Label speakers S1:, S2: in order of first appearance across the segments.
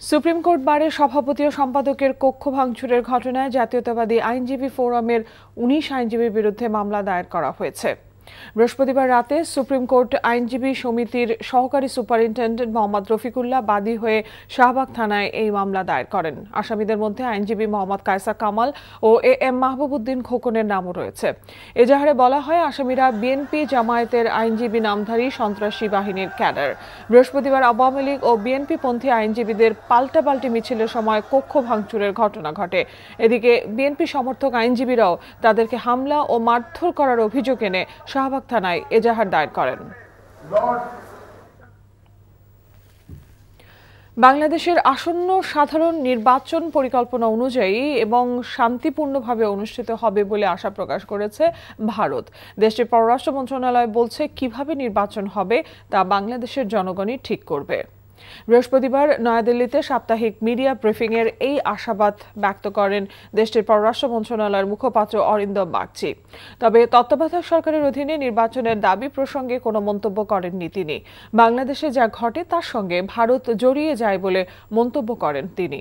S1: Supreme court বারের সভাপতি ও সম্পাদকের কক্ষ ভাঙচুরের ঘটনায় জাতীয়তাবাদী আইনজীবী ফোরামের উনিশ আইনজীবীর বিরুদ্ধে মামলা দায়ের করা হয়েছে। বৃহস্পতিবার রাতে সুপ্রিম কোর্ট আইনজীবী সমিতির সহকারী সুপারিনটেন্ডেন্ট মোহাম্মদ রফিকুল্লাহ বাদী হয়ে শাহবাগ থানায় এই মামলা দায়ের করেন। আসামিদের মধ্যে আইনজীবী মোহাম্মদ কায়সা কামাল ও এ এম মাহবুবুদ্দিন খোকনের নামও রয়েছে। এজাহারে বলা হয়, আসামিরা বিএনপি জামায়াতের আইনজীবী নামধারী সন্ত্রাসী বাহিনীর ক্যাডার। বৃহস্পতিবার আওয়ামী লীগ ও বিএনপি পন্থী আইনজীবীদের পাল্টাপাল্টি মিছিলের সময় কক্ষ ভাঙচুরের ঘটনা ঘটে। এদিকে বিএনপি সমর্থক আইনজীবীরাও তাদেরকে হামলা ও মারধর করার অভিযোগ এনে শাহবাগ থানায় এজাহার দায়ের করেন। বাংলাদেশের আসন্ন সাধারণ নির্বাচন পরিকল্পনা অনুযায়ী এবং শান্তিপূর্ণভাবে অনুষ্ঠিত হবে বলে আশা প্রকাশ করেছে ভারত। দেশটির পররাষ্ট্র মন্ত্রণালয় বলছে কীভাবে নির্বাচন হবে তা বাংলাদেশের জনগণই ঠিক করবে। বৃহস্পতিবার নয়াদিল্লিতে সাপ্তাহিক মিডিয়া ব্রিফিং এর এই আশাবাদ ব্যক্ত করেন দেশটির পররাষ্ট্র মন্ত্রণালয়ের মুখপাত্র অরিন্দম বাগচি। তবে তত্ত্বাবধায়ক সরকারের অধীনে নির্বাচনের দাবি প্রসঙ্গে কোনো মন্তব্য করেননি তিনি। বাংলাদেশে যা ঘটে তার সঙ্গে ভারত জড়িয়ে যায় বলে মন্তব্য করেন তিনি।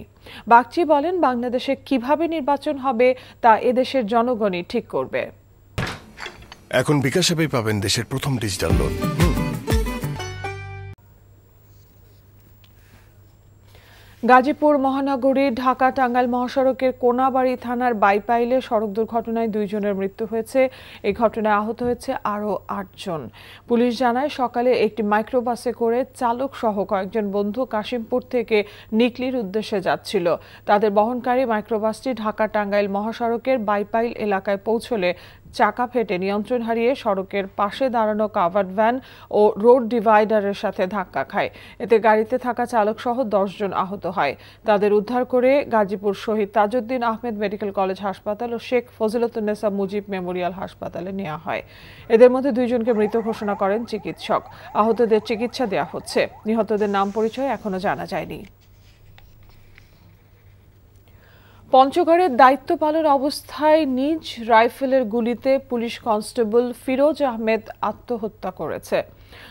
S1: বাগচি বলেন, বাংলাদেশে কীভাবে নির্বাচন হবে তা এদেশের জনগণই ঠিক করবে।
S2: এখন বিকাশ পাবেন দেশের প্রথম ডিজিটাল লোন।
S1: গাজীপুর মহানগরীর ঢাকা টাঙ্গাইল মহাসড়কের কোনাবাড়ি থানার বাইপাইলে সড়ক দুর্ঘটনায় দুইজনের মৃত্যু হয়েছে। এই ঘটনায় আহত হয়েছে আরও আটজন। পুলিশ জানায়, সকালে একটি মাইক্রোবাসে করে চালক সহ কয়েকজন বন্ধু কাশিমপুর থেকে নিকলির উদ্দেশ্যে যাচ্ছিল। তাদের বহনকারী মাইক্রোবাসটি ঢাকা টাঙ্গাইল মহাসড়কের বাইপাইল এলাকায় পৌঁছলে চাকা ফেটে নিয়ন্ত্রণ হারিয়ে সড়কের পাশে দাঁড়ানো কাভার্ড ভ্যান ও রোড ডিভাইডারের সাথে ধাক্কা খায়। এতে গাড়িতে থাকা চালক সহ দশজন আহত হয়। তাদের উদ্ধার করে গাজীপুর শহীদ তাজউদ্দিন আহমেদ মেডিকেল কলেজ হাসপাতাল ও শেখ ফজিলতুন্নেসা মুজিব মেমোরিয়াল হাসপাতালে নেওয়া হয়। এদের মধ্যে দুইজনকে মৃত ঘোষণা করেন চিকিৎসক। আহতদের চিকিৎসা দেওয়া হচ্ছে। নিহতদের নাম পরিচয় এখনও জানা যায়নি। পঞ্চগড়ের দায়িত্ব পালন অবস্থায় নিজ রাইফেলের গুলিতে পুলিশ কনস্টেবল ফিরোজ আহমেদ আত্মহত্যা করেছে।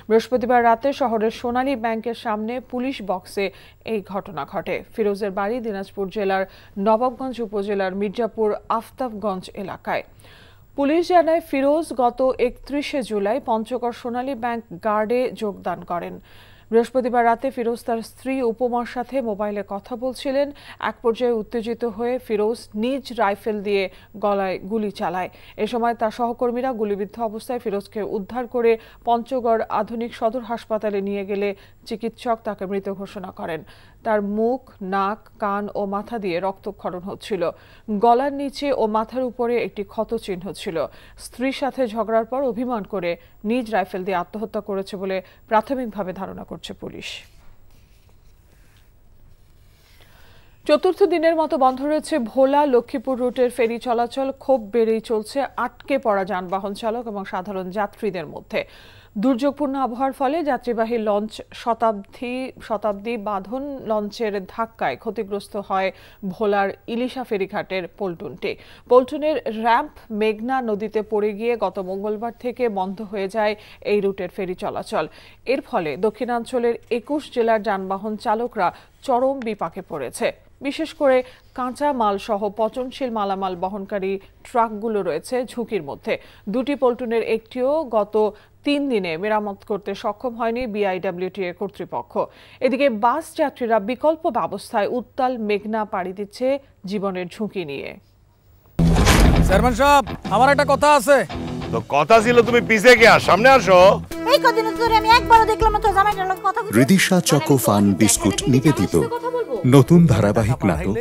S1: বৃহস্পতিবার রাতে শহরের সোনালী ব্যাংকের সামনে পুলিশ বক্সে এই ঘটনা ঘটে। ফিরোজের বাড়ি দিনাজপুর জেলার নবাবগঞ্জ উপজেলার মির্জাপুর আফতাবগঞ্জ এলাকায়। পুলিশ জানায়, ফিরোজ গত একত্রিশে জুলাই পঞ্চগড় সোনালী ব্যাংক গার্ডে যোগদান করেন। বৃহস্পতিবার রাতে ফিরোজ তার স্ত্রী উপমার সাথে মোবাইলে কথা বলছিলেন। এক পর্যায়ে উত্তেজিত হয়ে ফিরোজ নিজ রাইফেল দিয়ে গলায় গুলি চালায়। এ সময় তার সহকর্মীরা গুলিবিদ্ধ অবস্থায় ফিরোজকে উদ্ধার করে পঞ্চগড় আধুনিক সদর হাসপাতালে নিয়ে গেলে চিকিৎসক তাকে মৃত ঘোষণা করেন। তার মুখ, নাক, কান ও মাথা দিয়ে রক্তক্ষরণ হচ্ছিল। গলার নিচে ও মাথার উপরে একটি ক্ষত চিহ্ন ছিল। স্ত্রীর সাথে ঝগড়ার পর অভিমান করে নিজ রাইফেল দিয়ে আত্মহত্যা করেছে বলে প্রাথমিকভাবে ধারণা করছে পুলিশ। চতুর্থ দিনের মতো বন্ধ রয়েছে ভোলা, লক্ষ্মীপুর রুটের ফেরি চলাচল। খুব বেড়েই চলছে আটকে পড়া যানবাহন চালক এবং সাধারণ যাত্রীদের মধ্যে। দুর্যোগপূর্ণ আবহাওয়ার ফলে যাত্রীবাহী লঞ্চ শতাব্দী শতাব্দী বাঁধন লঞ্চের ধাক্কায় ক্ষতিগ্রস্ত হয় ভোলার ইলিশা ফেরিঘাটের পল্টুনটি। পল্টুনের র্যাম্প মেঘনা নদীতে পড়ে গিয়ে গত মঙ্গলবার থেকে বন্ধ হয়ে যায় এই রুটের ফেরি চলাচল। এর ফলে দক্ষিণাঞ্চলের একুশ জেলার যানবাহন চালকরা চরম বিপাকে পড়েছে। বিশেষ করে কাঁচা মাল সহ পচনশীল মালামাল বহনকারী ট্রাকগুলো রয়েছে ঝুঁকির মধ্যে। দুটি পল্টনের একটিও গত তিন দিনে মেরামত করতে সক্ষম হয়নি বিআইডব্লিউটি এর কর্তৃপক্ষ। এদিকে বাস যাত্রীরা বিকল্প ব্যবস্থায় উত্তাল মেঘনা পাড়ি দিচ্ছে জীবনের ঝুঁকি নিয়ে।
S3: চেয়ারম্যান সাহেব আমার একটা কথা আছে।
S2: তো কথা ছিল তুমি পিছে গিয়া সামনে আসো।
S4: এই কদিন ধরে আমি একবারও দেখলাম না জামাইটার কথা
S5: রিদিশা চকো ফান বিস্কুট নিবেদিত। নতুন ধারাবাহিক নাটক।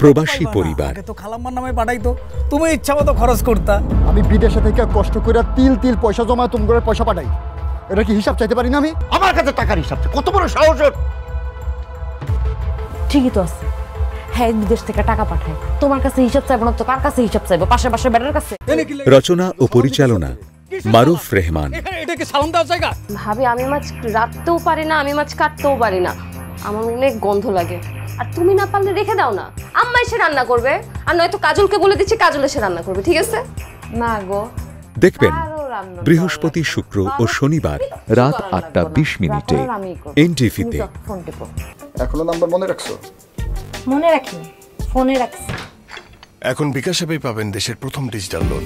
S5: প্রবাসী পরিবার।
S3: তো খালাম্মার নামে পাঠাইতো তুমি ইচ্ছা মতো খরচ করতা।
S6: আমি বিদেশে থেকে কষ্ট করে তিল তিল পয়সা জমা তুমি করে পয়সা পাঠাই। এটা কি হিসাব চাইতে পারি না আমি? আমার কাছে টাকার হিসাব কত বড় সাহস
S7: ঠিকই তো আছে। হ্যাঁ বিদেশ থেকে টাকা পাঠায়। তোমার কাছে হিসাব চাইব না তো কার কাছে হিসাব চাইব? পাশে পাশে বেটার কাছে?
S5: রচনা ও পরিচালনা মারুফ রেহমান।
S3: এটা কি সালাম দেওয়ার জায়গা?
S8: ভাবি আমি মাছ রাখতেও পারি না আমি মাছ কাটতেও পারি না। আমার অনেক গন্ধ লাগে। আর তুমি না পারলে রেখে দাও না। আম্মা এসে রান্না করবে আর নয়তো কাজলকে বলে দিচ্ছি কাজল এসে রান্না করবে ঠিক আছে?
S7: না গো।
S5: দেখবেন বৃহস্পতি শুক্র ও শনিবার রাত আটটা বিশ মিনিটে এনটিভিতে।
S9: এখনও নাম্বার মনে রাখছো?
S10: মনে রাখিনি। ফোনে রাখছি।
S2: এখন বিকাশ পাবেন দেশের প্রথম ডিজিটাল লোন।